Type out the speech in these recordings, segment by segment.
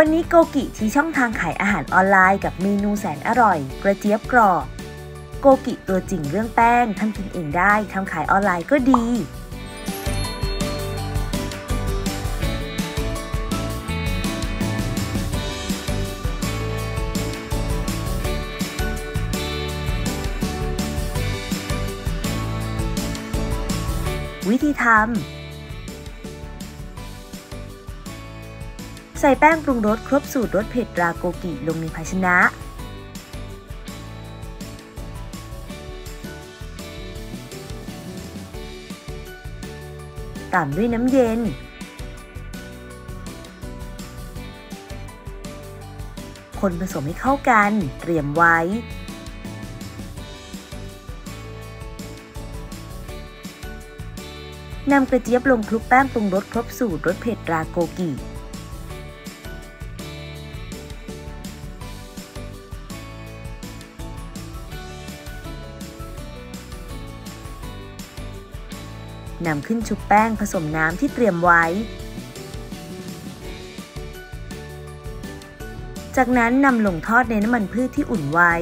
วันนี้โกกิที่ช่องทางขายอาหารออนไลน์กับเมนูแสนอร่อย กระเจี๊ยบกรอบโกกิตัวจริงเรื่องแป้งทำกินเองได้ทำขายออนไลน์ก็ดี วิธีทำ ใส่แป้งปรุงรสครบสูตรรสเผ็ดราโกกิลงในภาชนะ ตามด้วยน้ำเย็น คนผสมให้เข้ากันเตรียมไว้ นำกระเจี๊ยบลงคลุกแป้งปรุงรสครบสูตรรสเผ็ดราโกกิ นำขึ้นชุบแป้งผสมน้ำที่เตรียมไว้ จากนั้นนำลงทอดในน้ำมันพืชที่อุ่นไว้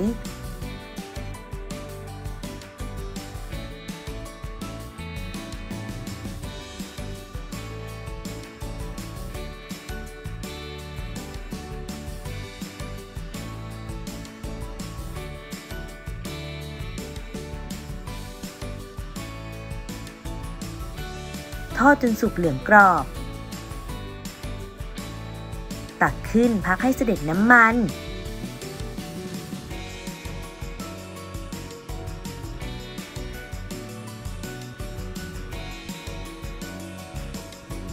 ทอดจนสุกเหลืองกรอบ ตักขึ้นพักให้เสด็จน้ำมัน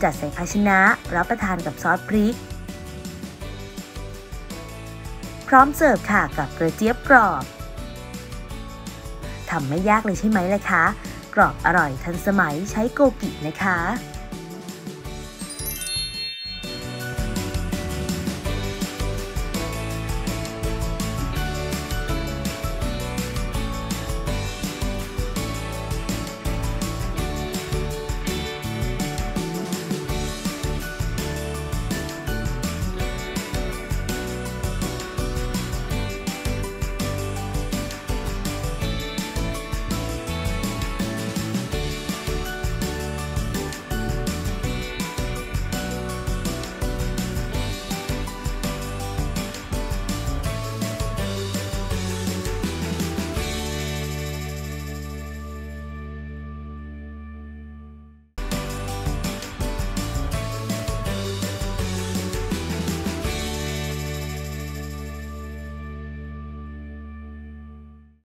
จัดใส่ภาชนะรับประทานกับซอสพริก พร้อมเสิร์ฟค่ะกับกระเจี๊ยบกรอบทำไม่ยากเลยใช่ไหมล่ะคะ กรอบอร่อยทันสมัยใช้โกกินะคะ